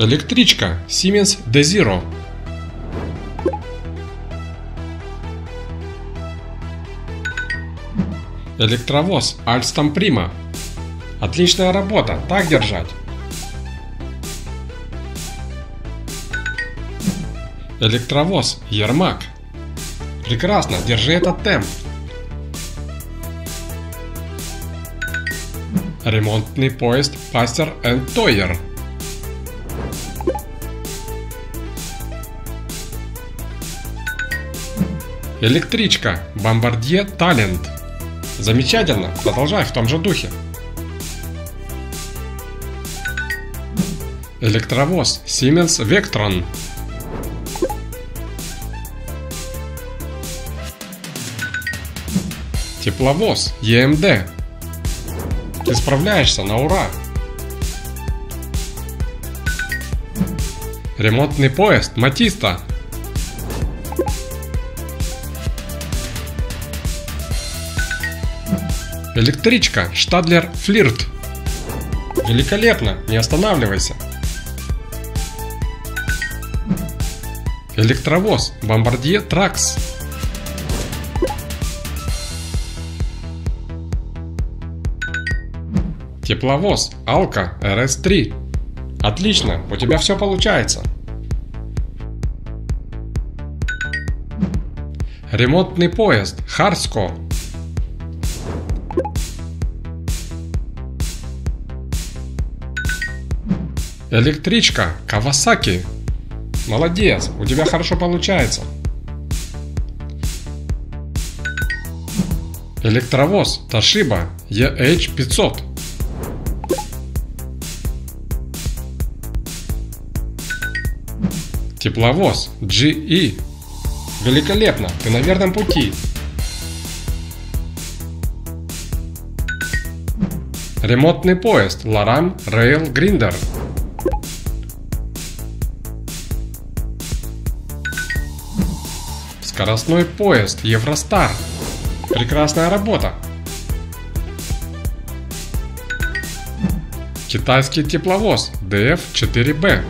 Электричка Siemens Desiro. Электровоз Alstom Prima. Отличная работа, так держать. Электровоз Ермак. Прекрасно, держи этот темп. Ремонтный поезд Пастер Тойер. Электричка Бомбардье Талент. Замечательно, продолжай в том же духе. Электровоз Siemens Vectron. Тепловоз EMD. Ты справляешься на ура. Ремонтный поезд Матиста. Электричка Штадлер Флирт. Великолепно, не останавливайся. Электровоз Бомбардье Тракс. Тепловоз Алка РС-3. Отлично, у тебя все получается. Ремонтный поезд Харско. Электричка Кавасаки. Молодец, у тебя хорошо получается. Электровоз Toshiba EH500. Тепловоз GE. Великолепно, ты на верном пути. Ремонтный поезд Laram Rail Grinder. Скоростной поезд Евростар. Прекрасная работа. Китайский тепловоз DF4B.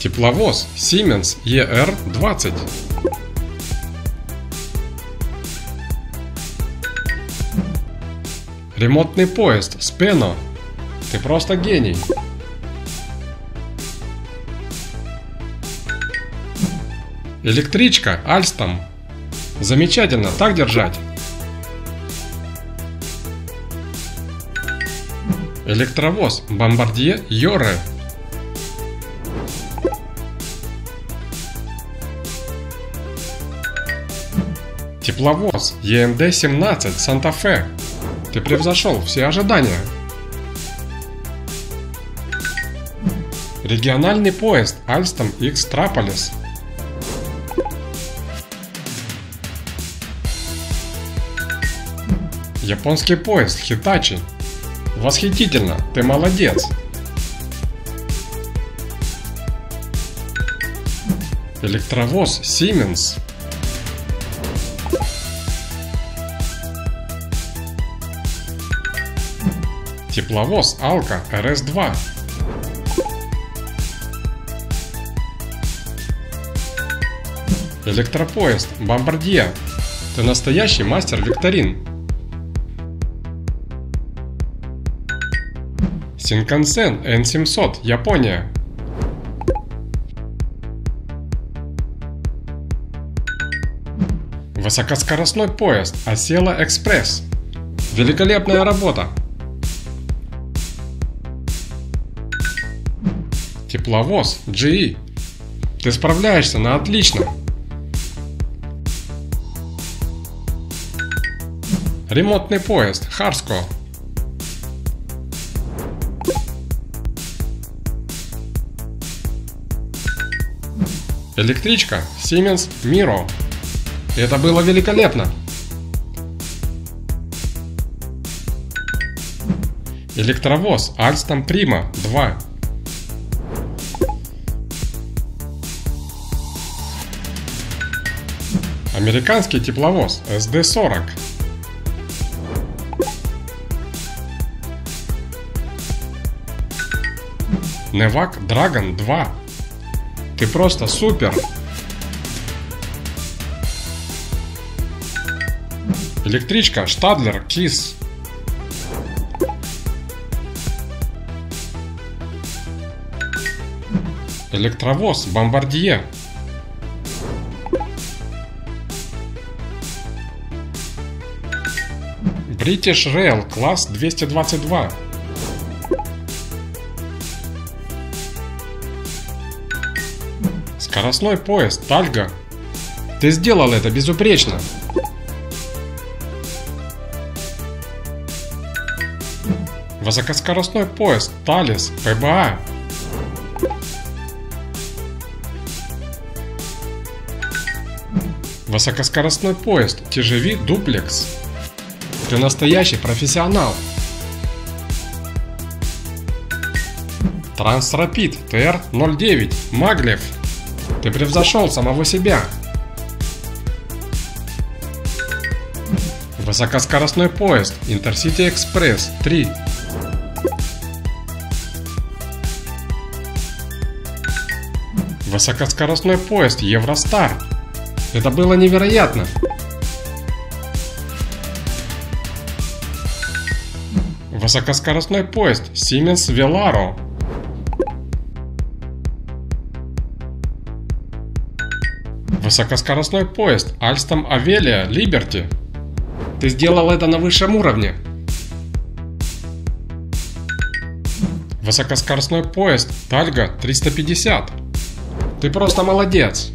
Тепловоз Siemens ER20. Ремонтный поезд Speno. Ты просто гений. Электричка Alstom. Замечательно, так держать. Электровоз Бомбардье Йоре. Тепловоз ЕМД-17 Санта-Фе. Ты превзошел все ожидания. Региональный поезд Alstom X. Японский поезд Хитачи. Восхитительно, ты молодец. Электровоз Siemens. Тепловоз Алка РС-2. Электропоезд Бомбардье. Ты настоящий мастер викторин. Синкансен N700, Япония. Высокоскоростной поезд Осела Экспресс. Великолепная работа! Тепловоз GE. Ты справляешься на отлично. Ремонтный поезд Харско. Электричка Siemens Miro. Это было великолепно. Электровоз Alstom Prima 2. Американский тепловоз SD-40. Невак Dragon 2. Ты просто супер! Электричка Штадлер Кис. Электровоз Бомбардье. British Rail класс 222. Скоростной поезд Тальга. Ты сделал это безупречно. Высокоскоростной поезд Талис ПБА. Высокоскоростной поезд TGV Дуплекс. Ты настоящий профессионал. Трансрапид ТР-09 Маглев. Ты превзошел самого себя. Высокоскоростной поезд Интерсити Экспресс 3. Высокоскоростной поезд Евростар. Это было невероятно. Высокоскоростной поезд Siemens Velaro. Высокоскоростной поезд Alstom Avelia Liberty. Ты сделал это на высшем уровне. Высокоскоростной поезд Тальга 350. Ты просто молодец.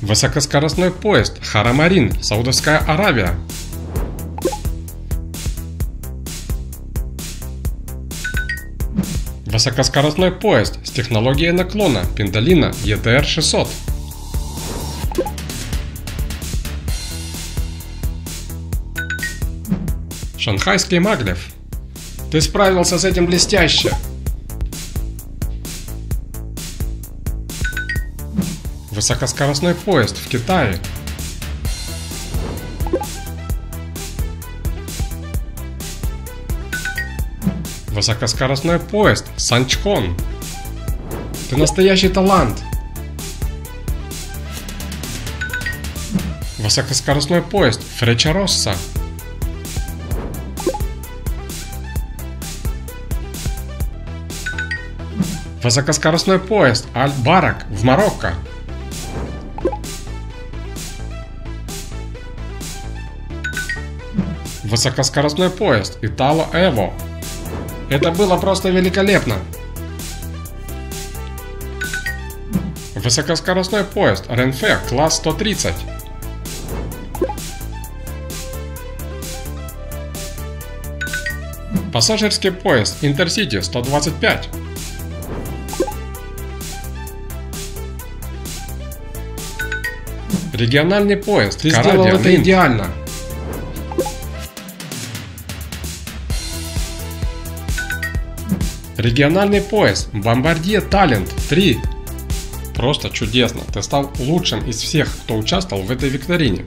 Высокоскоростной поезд Харамарин, Саудовская Аравия. Высокоскоростной поезд с технологией наклона Пиндалина ETR-600. Шанхайский Маглев. Ты справился с этим блестяще. Высокоскоростной поезд в Китае. Высокоскоростной поезд Санчхон. Ты настоящий талант. Высокоскоростной поезд Фреча Росса. Высокоскоростной поезд Аль-Барак в Марокко. Высокоскоростной поезд Итало Эво. Это было просто великолепно. Высокоскоростной поезд Ренфе класс 130. Пассажирский поезд Интерсити 125. Региональный поезд. Ты Карадия, сделал это Линк. идеально. Региональный поезд. Бомбардье Талент 3. Просто чудесно. Ты стал лучшим из всех, кто участвовал в этой викторине.